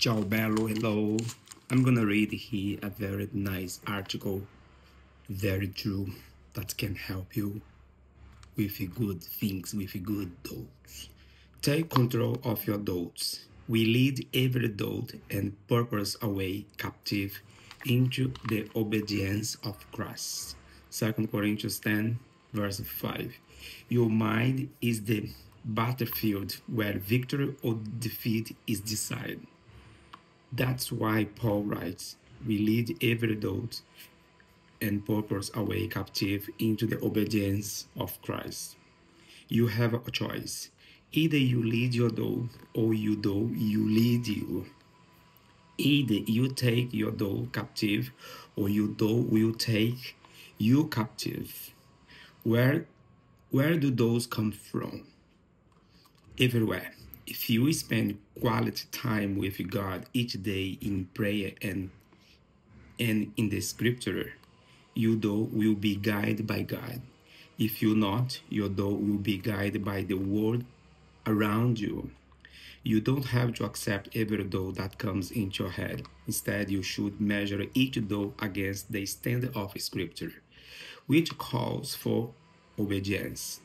Ciao bello, hello. I'm gonna read here a very nice article, very true, that can help you with good things, with good thoughts. Take control of your thoughts. We lead every thought and purpose away captive into the obedience of Christ. 2 Corinthians 10, verse 5. Your mind is the battlefield where victory or defeat is decided. That's why Paul writes, We lead every thought and purpose away captive into the obedience of Christ. You have a choice. Either you lead your thought or you do you lead you. Either you take your thought captive or your thought will take you captive. Where where do those come from? Everywhere. If you spend quality time with God each day in prayer and and in the scripture, your though will be guided by God. If you not, your though will be guided by the world around you. You don't have to accept every though that comes into your head. Instead, you should measure each though against the standard of Scripture, which calls for obedience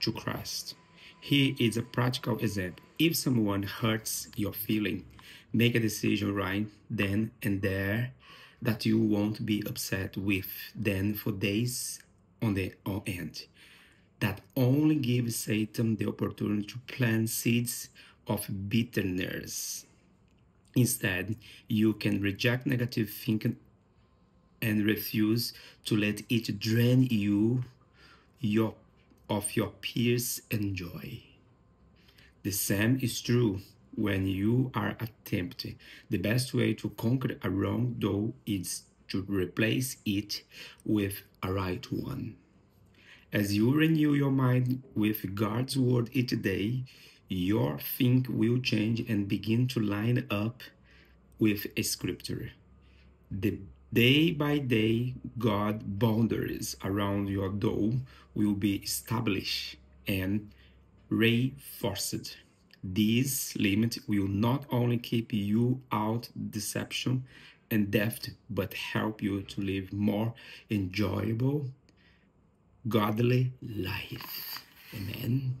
to Christ. Here is a practical example. If someone hurts your feeling, make a decision right then and there that you won't be upset with them for days on the on end. That only gives Satan the opportunity to plant seeds of bitterness. Instead, you can reject negative thinking and refuse to let it drain you your of your peers' enjoy. The same is true when you are attempting. The best way to conquer a wrong though is to replace it with a right one. As you renew your mind with God's word each day, your think will change and begin to line up with a scripture. The Day by day, God boundaries around your door will be established and reinforced. This limit will not only keep you out deception and death, but help you to live more enjoyable, godly life. Amen.